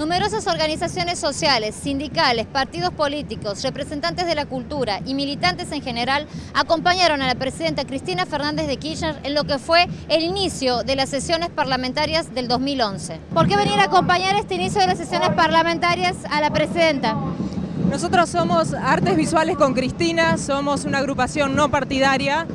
Numerosas organizaciones sociales, sindicales, partidos políticos, representantes de la cultura y militantes en general acompañaron a la presidenta Cristina Fernández de Kirchner en lo que fue el inicio de las sesiones parlamentarias del 2011. ¿Por qué venir a acompañar este inicio de las sesiones parlamentarias a la presidenta? Nosotros somos Artes Visuales con Cristina, somos una agrupación no partidaria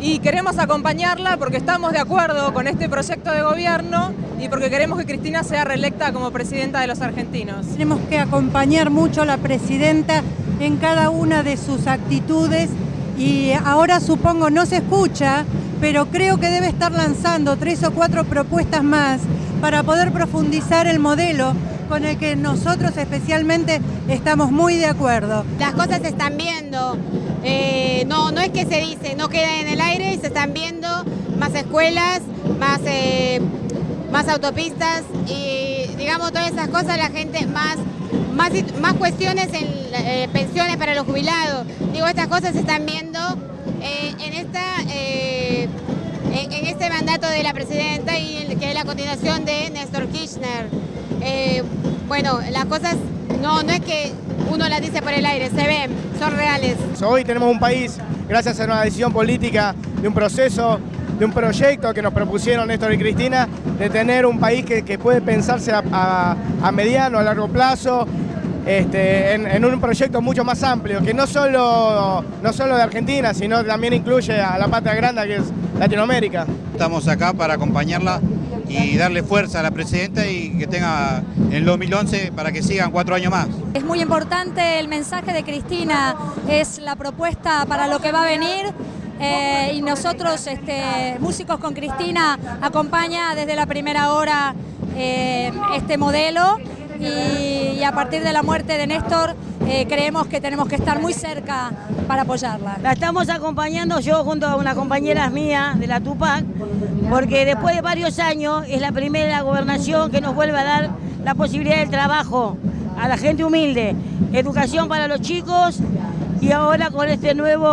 y queremos acompañarla porque estamos de acuerdo con este proyecto de gobierno y porque queremos que Cristina sea reelecta como presidenta de los argentinos. Tenemos que acompañar mucho a la presidenta en cada una de sus actitudes y ahora supongo no se escucha, pero creo que debe estar lanzando tres o cuatro propuestas más para poder profundizar el modelo con el que nosotros especialmente estamos muy de acuerdo. Las cosas se están viendo, eh, no, no es que se dice, no queda en el aire y se están viendo más escuelas, más, eh, más autopistas y digamos todas esas cosas, la gente más, más, más cuestiones en eh, pensiones para los jubilados. Digo, estas cosas se están viendo en esta en, este mandato de la presidenta y que es la continuación de Néstor Kirchner. Eh, bueno, las cosas no, no es que uno las dice por el aire, se ven, son reales. Hoy tenemos un país, gracias a una decisión política, de un proceso, de un proyecto que nos propusieron Néstor y Cristina, de tener un país que, puede pensarse a, mediano, a largo plazo, este, en, un proyecto mucho más amplio, que no solo, no solo de Argentina, sino también incluye a la patria grande que es Latinoamérica. Estamos acá para acompañarla y darle fuerza a la presidenta y que tenga en el 2011 para que sigan cuatro años más. Es muy importante el mensaje de Cristina, es la propuesta para lo que va a venir. Eh, y nosotros, este, Músicos con Cristina, acompaña desde la primera hora eh, este modelo y, a partir de la muerte de Néstor eh, creemos que tenemos que estar muy cerca para apoyarla. La estamos acompañando yo junto a unas compañeras mías de la Tupac, porque después de varios años es la primera gobernación que nos vuelve a dar la posibilidad del trabajo a la gente humilde, educación para los chicos y ahora con este nuevo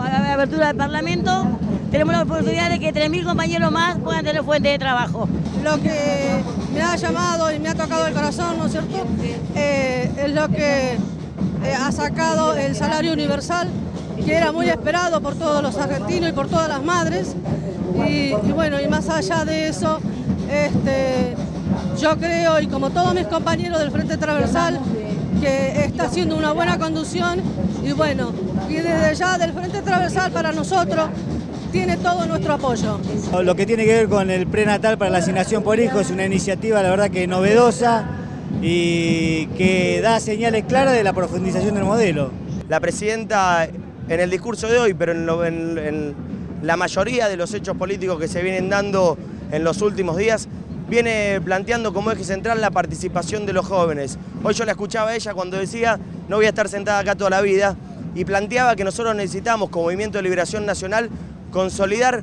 abertura del Parlamento tenemos la oportunidad de que 3.000 compañeros más puedan tener fuente de trabajo. Lo que me ha llamado y me ha tocado el corazón, ¿no es cierto?, eh, es lo que eh, ha sacado el salario universal, que era muy esperado por todos los argentinos y por todas las madres. Y, bueno, y más allá de eso, este, yo creo, y como todos mis compañeros del Frente Transversal, que está haciendo una buena conducción y bueno, y desde ya del Frente Transversal para nosotros tiene todo nuestro apoyo. Lo que tiene que ver con el prenatal para la asignación por hijo es una iniciativa, la verdad que novedosa y que da señales claras de la profundización del modelo. La presidenta en el discurso de hoy, pero en, la mayoría de los hechos políticos que se vienen dando en los últimos días, viene planteando como eje central la participación de los jóvenes. Hoy yo la escuchaba a ella cuando decía, no voy a estar sentada acá toda la vida, y planteaba que nosotros necesitamos, como Movimiento de Liberación Nacional, consolidar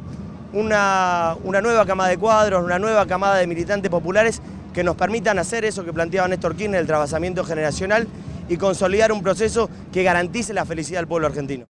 una, nueva camada de cuadros, una nueva camada de militantes populares que nos permitan hacer eso que planteaba Néstor Kirchner, el trabajamiento generacional, y consolidar un proceso que garantice la felicidad del pueblo argentino.